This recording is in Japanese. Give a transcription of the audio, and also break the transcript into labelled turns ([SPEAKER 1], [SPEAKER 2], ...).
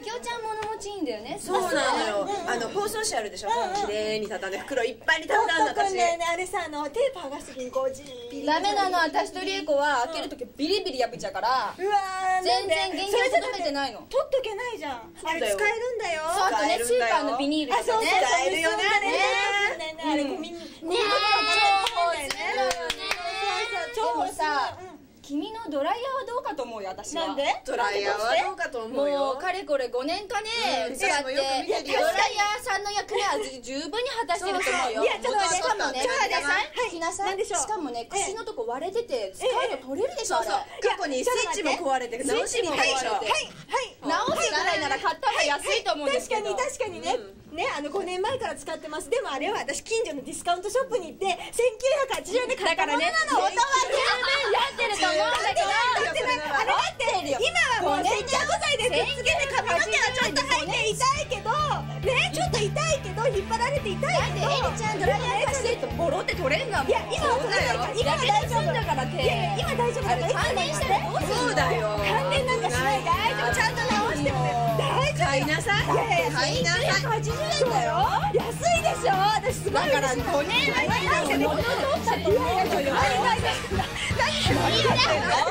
[SPEAKER 1] みきおちゃん物持ちいいんだよね。
[SPEAKER 2] そうなのよ。あの包装紙あるでしょ。綺麗に畳んで袋いっぱいに畳んだの私
[SPEAKER 3] ねあれさあのテープ剥がす時にこうじー
[SPEAKER 1] ダメなの私とりえ子は開ける時ビリビリ破っちゃうから。
[SPEAKER 3] うわー
[SPEAKER 1] 全然原型を求めてないの。
[SPEAKER 3] 取っとけないじゃんあれ使えるんだよ。
[SPEAKER 1] そうあとね。スーパーのビニールとかね。
[SPEAKER 3] 使
[SPEAKER 2] えるよね
[SPEAKER 3] あれねあれゴミに
[SPEAKER 1] ね。
[SPEAKER 3] え。るんだよね
[SPEAKER 1] でもさ君のドライヤーはどうかと思うよ私は。
[SPEAKER 3] なんで？
[SPEAKER 2] ドライヤーはどうかと思うよ。
[SPEAKER 1] もうかれこれ5年かね
[SPEAKER 2] うん
[SPEAKER 1] 使ってドライヤーさんの役目は十分に果たしてると思うよ
[SPEAKER 3] いやちょっと待って
[SPEAKER 1] しかもね聞きなさい。
[SPEAKER 3] 何でし
[SPEAKER 1] かもね串のとこ割れてて使うと取れるでしょあれ。
[SPEAKER 2] 過去にスイッチも壊れて直しに
[SPEAKER 1] も壊れて
[SPEAKER 3] はい。
[SPEAKER 1] 直すぐらいなら買った方が安いと思うんですけど。
[SPEAKER 3] 確かに確かにね、ねあの5年前から使ってます。でもあれは私近所のディスカウントショップに行って1980円で買ったものなの
[SPEAKER 1] 音は十分やってると思うんだけど
[SPEAKER 3] だってなんかあれだって今はもう接着剤でくっつけて髪の毛はちょっと入って痛いけど。ねちょっと痛いけど引っ張られて痛いけど。
[SPEAKER 1] だってエリちゃんドライヤー貸してるとボロって取れんだもん
[SPEAKER 3] いや今は取れないから今は大丈夫。
[SPEAKER 1] だから手
[SPEAKER 3] いや今大丈夫。だから
[SPEAKER 1] 関連したらどうする
[SPEAKER 2] そうだよ。
[SPEAKER 3] 関連なんかしない大丈夫ちゃんと直してるね大丈夫。
[SPEAKER 2] 買いなさい。
[SPEAKER 3] い
[SPEAKER 2] なさい。
[SPEAKER 3] 1980円だよ。安いでしょ。私すごい
[SPEAKER 1] だから5年間で物取ったと思う？のよ
[SPEAKER 3] 何
[SPEAKER 2] んの